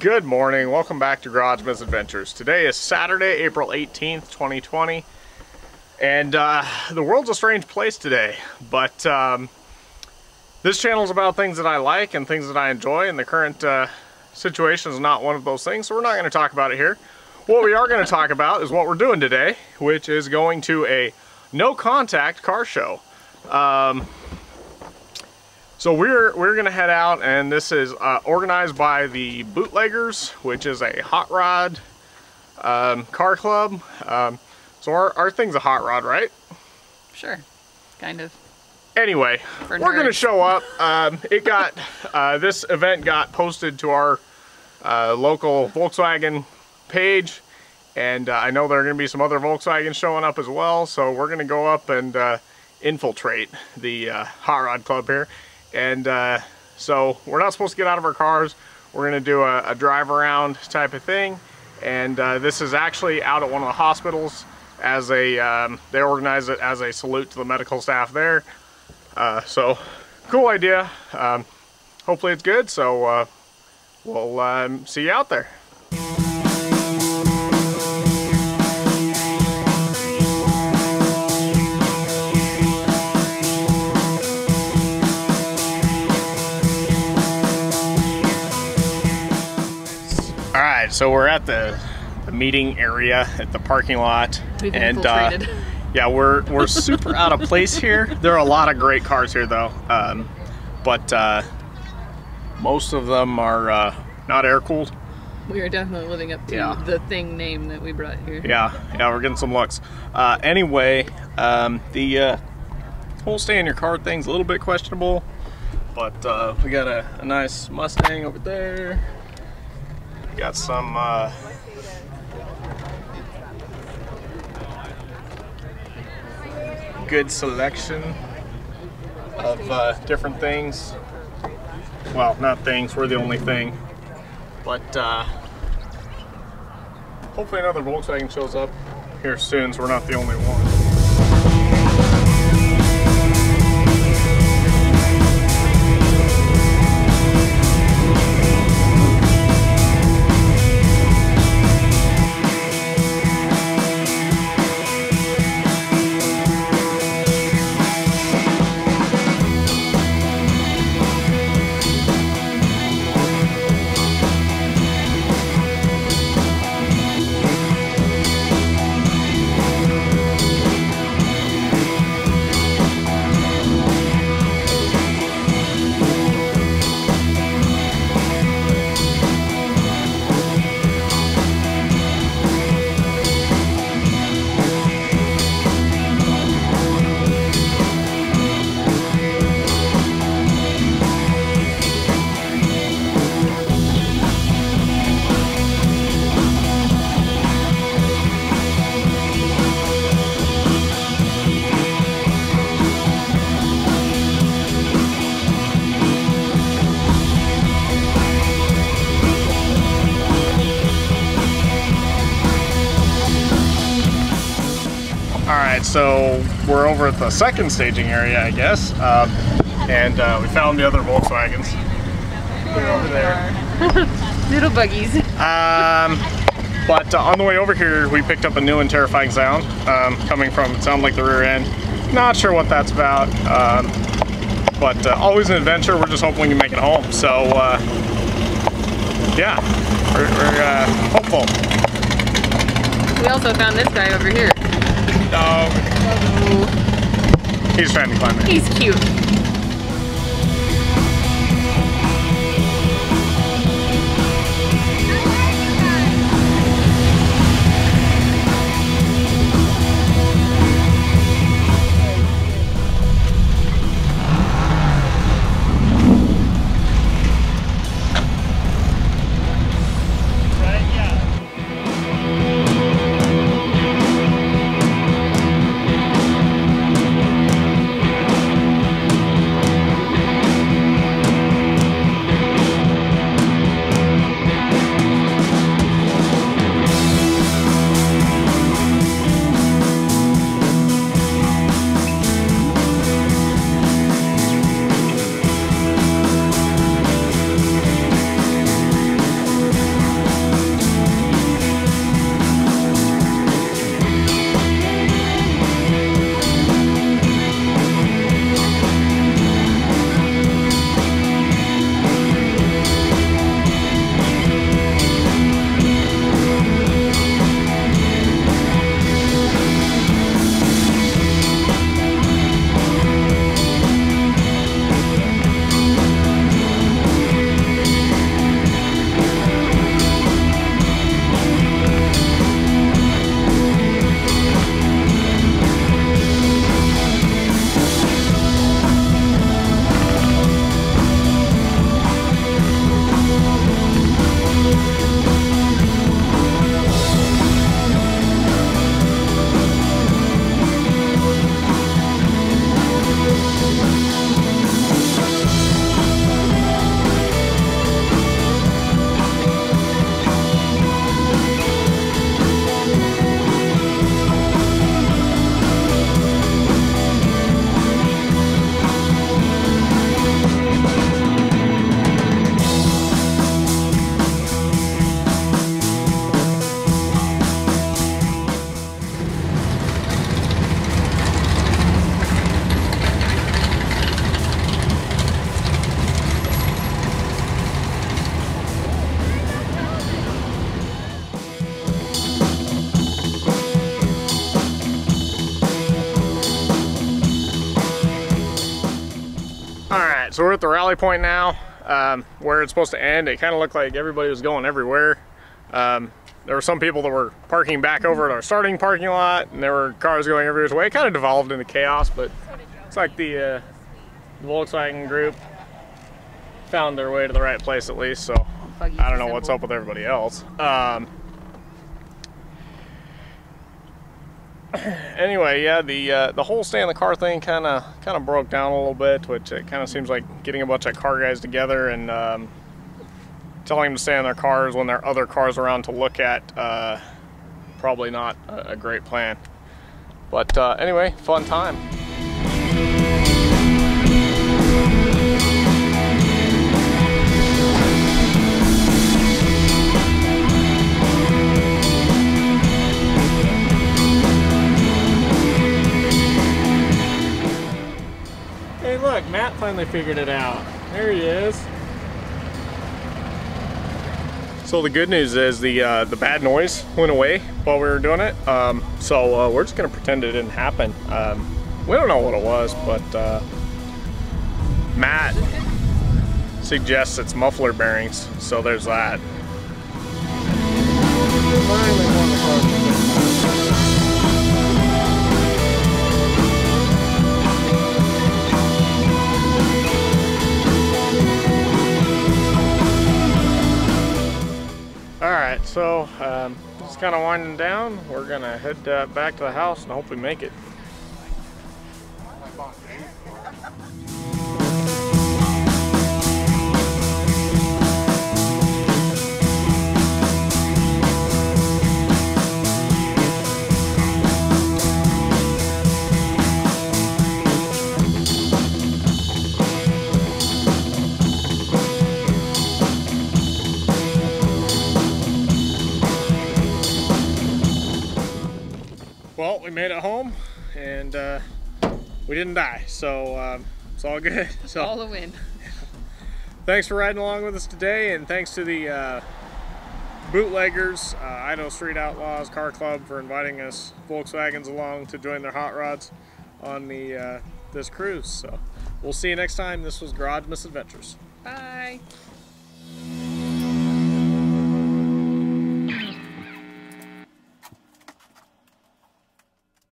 Good morning. Welcome back to Garage Misadventures. Today is Saturday, April 18th, 2020. And uh, the world's a strange place today. But um, this channel is about things that I like and things that I enjoy. And the current uh, situation is not one of those things. So we're not going to talk about it here. What we are going to talk about is what we're doing today, which is going to a no contact car show. Um, so we're we're gonna head out, and this is uh, organized by the Bootleggers, which is a hot rod um, car club. Um, so our, our thing's a hot rod, right? Sure, kind of. Anyway, we're gonna show up. Um, it got uh, this event got posted to our uh, local Volkswagen page, and uh, I know there are gonna be some other Volkswagens showing up as well. So we're gonna go up and uh, infiltrate the uh, hot rod club here. And uh, so we're not supposed to get out of our cars. We're gonna do a, a drive around type of thing. And uh, this is actually out at one of the hospitals as a, um, they organize it as a salute to the medical staff there. Uh, so cool idea. Um, hopefully it's good. So uh, we'll um, see you out there. Right, so we're at the, the meeting area at the parking lot, We've and uh, yeah, we're we're super out of place here. There are a lot of great cars here, though, um, but uh, most of them are uh, not air cooled. We are definitely living up to Yeah. the thing name that we brought here. Yeah, yeah, we're getting some looks. Uh, anyway, um, the uh, whole stay in your car thing's a little bit questionable, but uh, we got a, a nice Mustang over there. Got some. Uh, good selection of uh, different things. Well, not things, we're the only thing. But uh, hopefully another Volkswagen shows up here soon so we're not the only one. Right, so we're over at the second staging area, I guess, um, and uh, we found the other Volkswagens. They're over there. Little buggies. Um, but uh, on the way over here, we picked up a new and terrifying sound um, coming from, it sounded like the rear end. Not sure what that's about, um, but uh, always an adventure. We're just hoping we can make it home. So, uh, yeah, we're, we're uh, hopeful. We also found this guy over here. He's trying to climb it. He's cute. So we're at the rally point now, um, where it's supposed to end. It kind of looked like everybody was going everywhere. Um, there were some people that were parking back over at our starting parking lot, and there were cars going every way. It kind of devolved into chaos, but it's like the, uh, Volkswagen group found their way to the right place at least. So I don't know what's up with everybody else. Um, anyway, yeah, the uh, the whole stay in the car thing kind of kind of broke down a little bit, which it kind of seems like getting a bunch of car guys together and um, telling them to stay in their cars when there are other cars around to look at. Uh, probably not a, a great plan. But uh, anyway, fun time. Matt finally figured it out. There he is. So the good news is the uh, the bad noise went away while we were doing it. Um, so uh, we're just gonna pretend it didn't happen. Um, we don't know what it was, but uh, Matt suggests it's muffler bearings. So there's that. All so um, just kind of winding down. We're gonna head uh, back to the house and hope we make it. Well, we made it home, and uh, we didn't die, so um, it's all good. So All the win. thanks for riding along with us today, and thanks to the uh, bootleggers, uh, Idaho Street Outlaws Car Club for inviting us Volkswagens along to join their hot rods on the uh, this cruise. So we'll see you next time. This was Garage Misadventures. Bye.